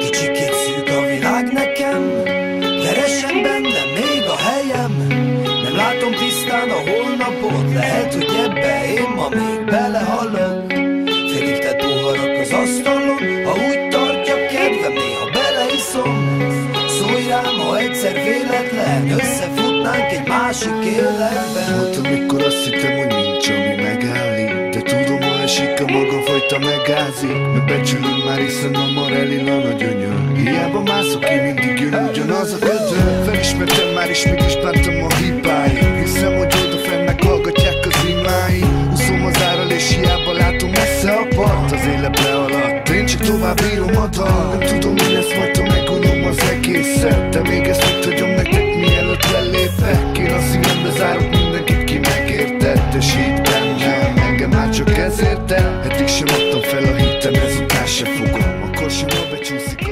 Kicsikét szűk a világ nekem, keresem benne még a helyem. Nem látom tisztán a holnapot, lehet, hogy ebbe én ma még belehalok. Félig te tóharak az asztalon, ha úgy tartja kedvem, néha beleiszom. Szólj rám, ha egyszer véletlen, összefutnánk egy másik életben. Hát, Volt, mikor azt hittem, hogy nincs, ami a maga fajta megázik Mert becsülünk már hiszen a Marellilan a gyönyör. Hiába mászok ki mindig jön ugyanaz a kötő. Felismertem már is mégis láttam a hibáit. Hiszem hogy odafenn meghallgatják az imáit. Úszom az árral és hiába látom messze a part Az élet lealadt, én csak tovább írom a dal Nem tudom mi lesz majd a megunom az egészet. De még ezt itt hagyom nektek mielőtt lelépek. Én a szívembe zárok mindenkit ki megértett És így benne. Engem már csak ezért juicy.